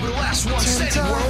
but last ones steady